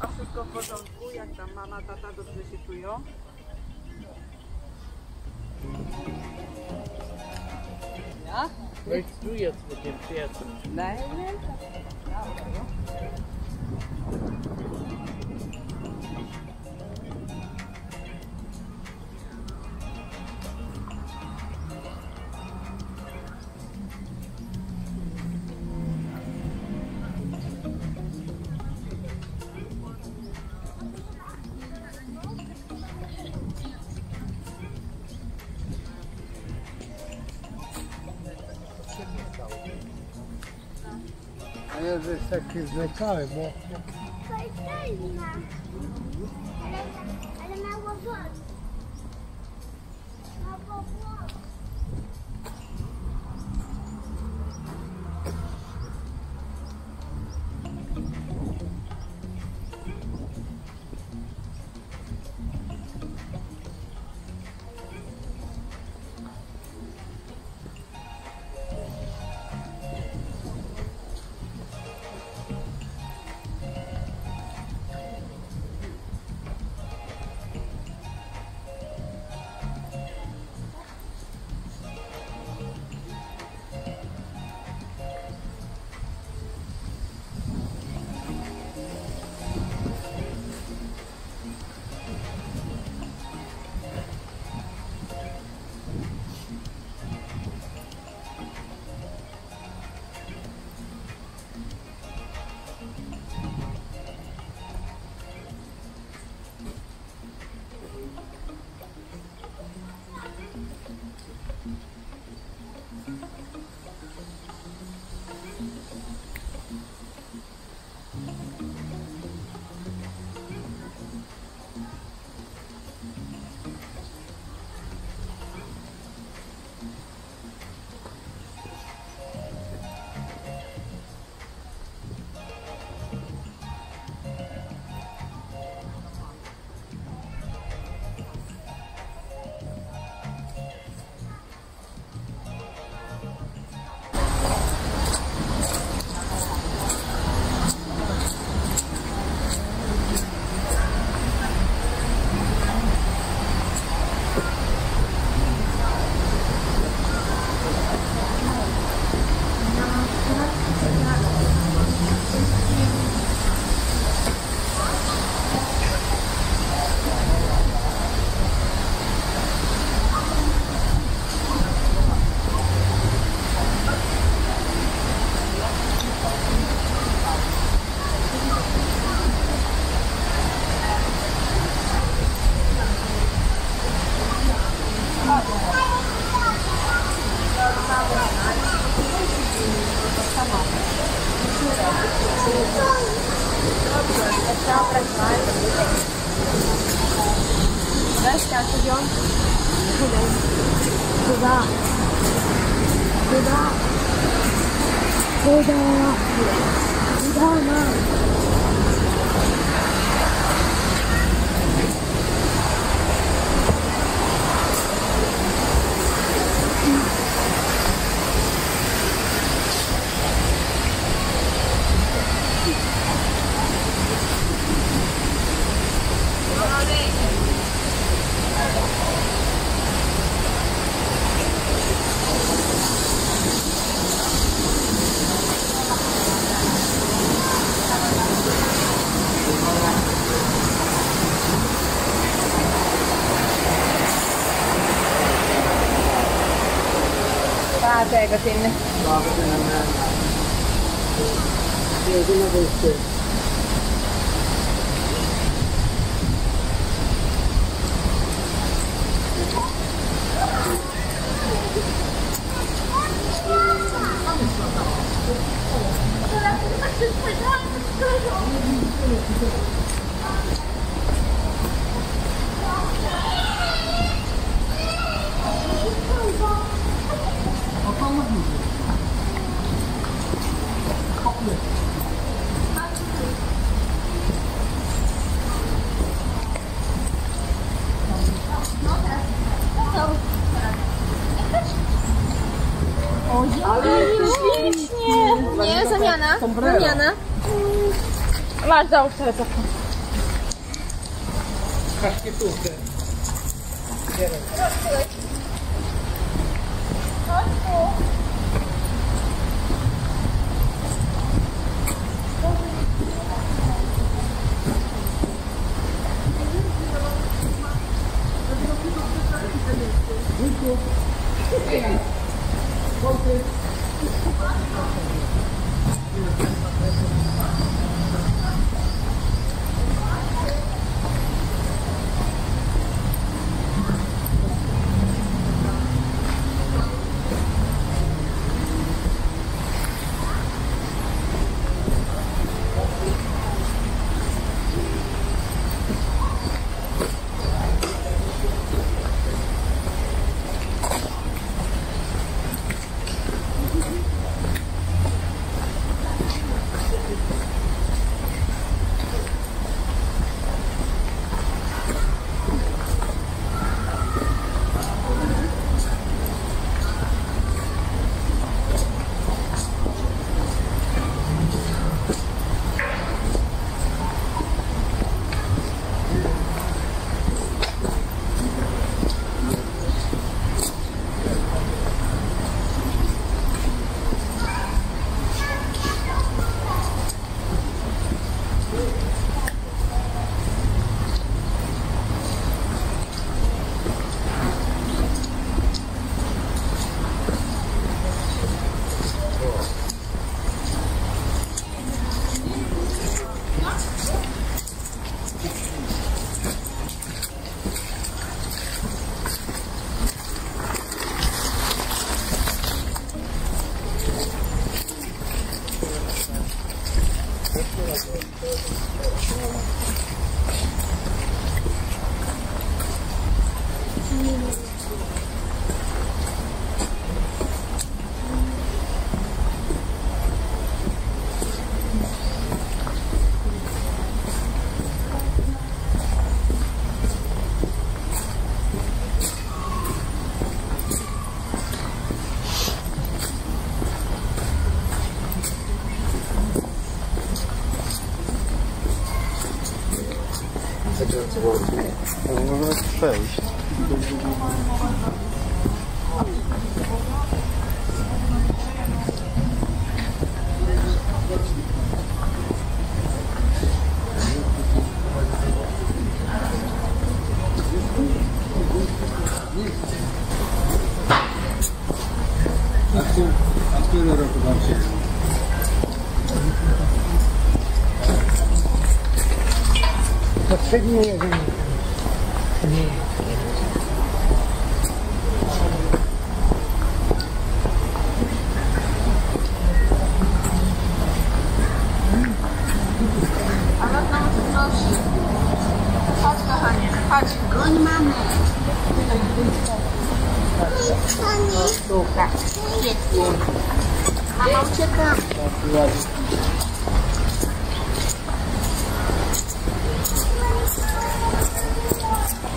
A wszystko w porządku? Jak tam mama, tata dobrze się czują? Ja? Weź tu jest mit dem Pferd. Nein. A ja że takie zlekałem, bo Fajna. Ale, ーダだ、ボーダー、ආසයක තින්න. ආසයක තින්න. ඒක නෙවෙයි. Zamiana. Masz, załóż teraz okno. Kaszkietówkę. Przejść. A który, a który rok wam się Poprzednie Amen.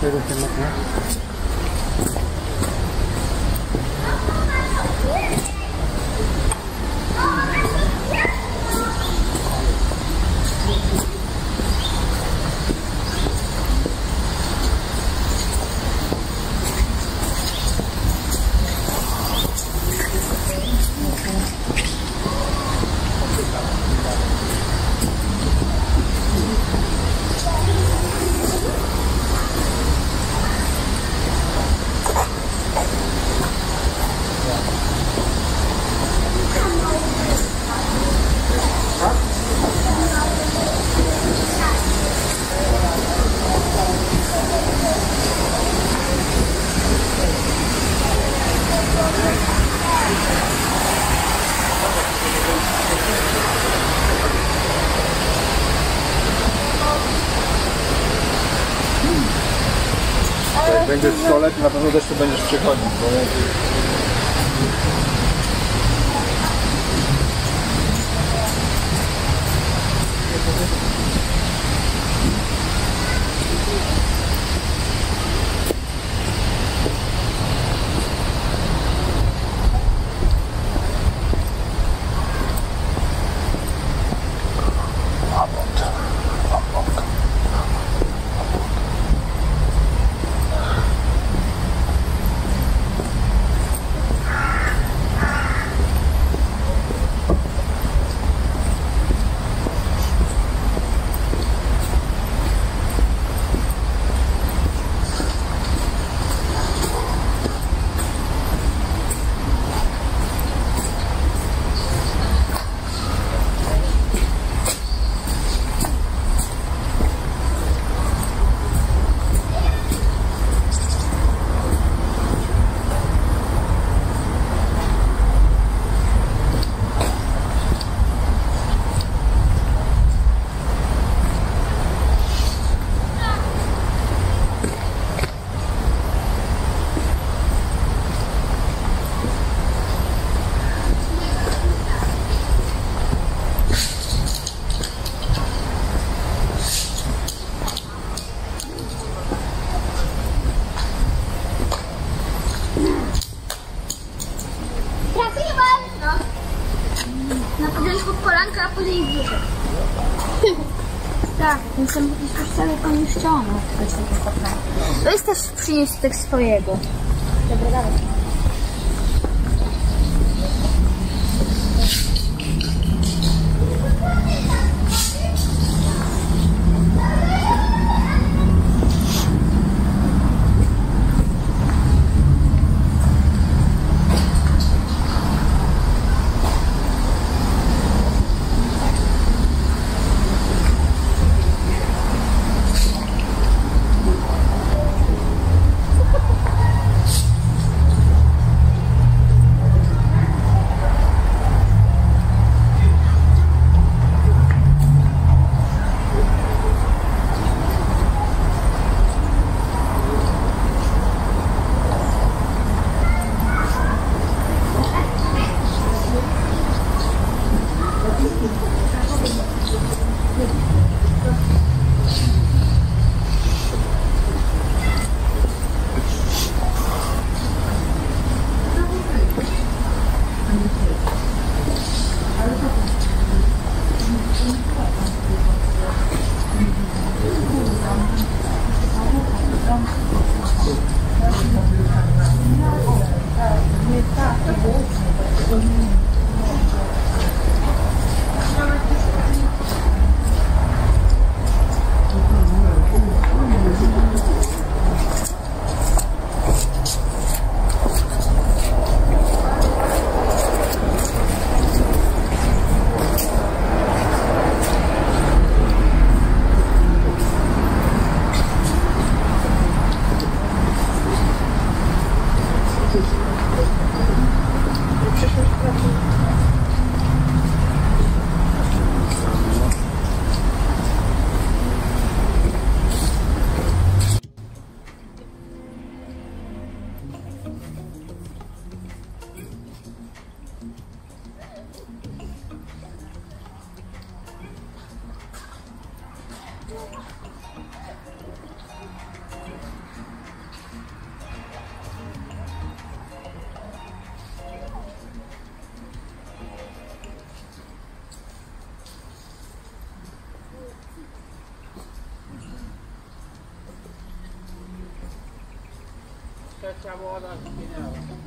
这个什么？Thank you. jest też przynieść tak swojego. Dobra, dawaj. Ciao